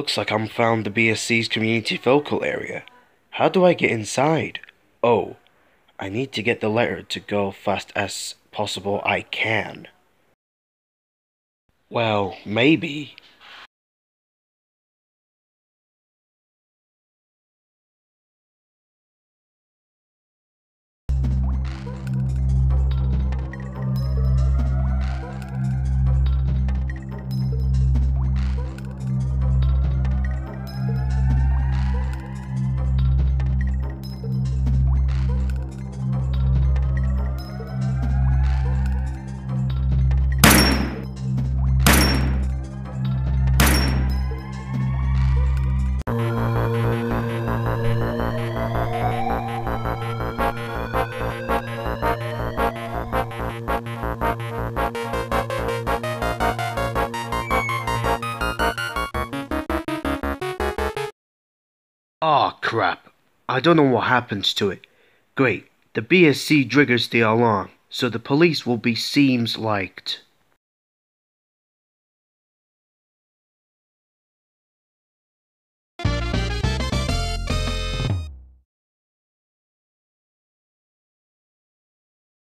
Looks like I'm found the BSC's community focal area. How do I get inside? Oh, I need to get the letter to go fast as possible I can. Well, maybe. Oh, crap. I don't know what happens to it. Great. The BSC triggers the alarm, so the police will be seems liked.